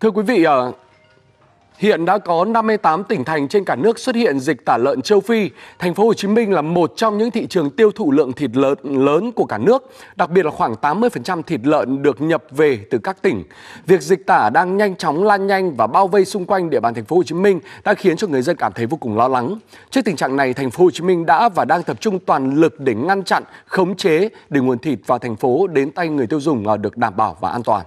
Thưa quý vị, à, hiện đã có 58 tỉnh thành trên cả nước xuất hiện dịch tả lợn châu Phi. Thành phố Hồ Chí Minh là một trong những thị trường tiêu thụ lượng thịt lợn lớn của cả nước, đặc biệt là khoảng 80% thịt lợn được nhập về từ các tỉnh. Việc dịch tả đang nhanh chóng lan nhanh và bao vây xung quanh địa bàn thành phố Hồ Chí Minh đã khiến cho người dân cảm thấy vô cùng lo lắng. Trước tình trạng này, thành phố Hồ Chí Minh đã và đang tập trung toàn lực để ngăn chặn, khống chế để nguồn thịt vào thành phố đến tay người tiêu dùng à, được đảm bảo và an toàn.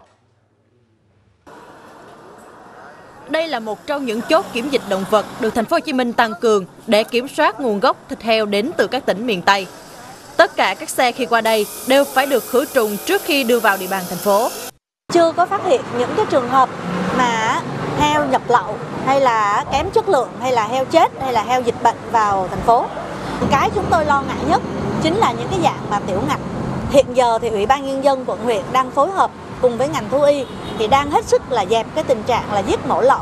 Đây là một trong những chốt kiểm dịch động vật được thành phố Hồ Chí Minh tăng cường để kiểm soát nguồn gốc thịt heo đến từ các tỉnh miền Tây. Tất cả các xe khi qua đây đều phải được khử trùng trước khi đưa vào địa bàn thành phố. chưa có phát hiện những cái trường hợp mà heo nhập lậu hay là kém chất lượng hay là heo chết hay là heo dịch bệnh vào thành phố. Cái chúng tôi lo ngại nhất chính là những cái dạng mà tiểu ngạch. Hiện giờ thì Ủy ban Nhân dân quận huyện đang phối hợp cùng với ngành thú y thì đang hết sức là dẹp cái tình trạng là giết mổ lậu.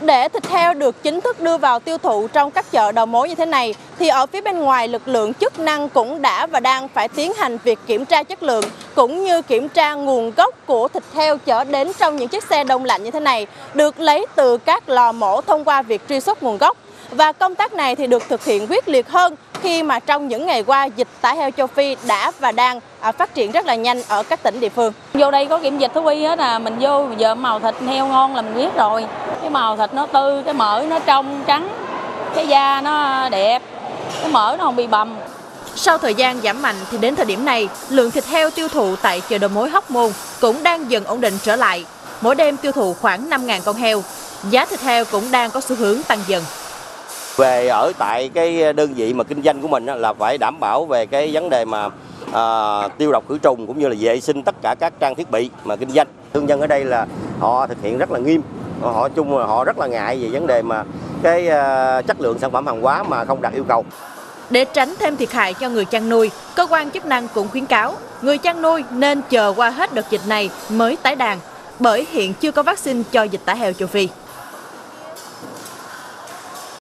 Để thịt heo được chính thức đưa vào tiêu thụ trong các chợ đầu mối như thế này, thì ở phía bên ngoài lực lượng chức năng cũng đã và đang phải tiến hành việc kiểm tra chất lượng, cũng như kiểm tra nguồn gốc của thịt heo chở đến trong những chiếc xe đông lạnh như thế này, được lấy từ các lò mổ thông qua việc truy xuất nguồn gốc. Và công tác này thì được thực hiện quyết liệt hơn khi mà trong những ngày qua dịch tả heo châu Phi đã và đang à, phát triển rất là nhanh ở các tỉnh địa phương. vô đây có kiểm dịch thú y hết à mình vô giờ màu thịt heo ngon là mình biết rồi cái màu thịt nó tươi cái mỡ nó trong trắng cái da nó đẹp cái mỡ nó không bị bầm Sau thời gian giảm mạnh thì đến thời điểm này, lượng thịt heo tiêu thụ tại chợ đầu mối Hóc Môn cũng đang dần ổn định trở lại. Mỗi đêm tiêu thụ khoảng 5.000 con heo. Giá thịt heo cũng đang có xu hướng tăng dần về ở tại cái đơn vị mà kinh doanh của mình là phải đảm bảo về cái vấn đề mà à, tiêu độc khử trùng cũng như là vệ sinh tất cả các trang thiết bị mà kinh doanh. Thương nhân ở đây là họ thực hiện rất là nghiêm. Họ chung là họ rất là ngại về vấn đề mà cái à, chất lượng sản phẩm hàng hóa mà không đạt yêu cầu. Để tránh thêm thiệt hại cho người chăn nuôi, cơ quan chức năng cũng khuyến cáo người chăn nuôi nên chờ qua hết đợt dịch này mới tái đàn, bởi hiện chưa có vaccine cho dịch tả heo châu Phi.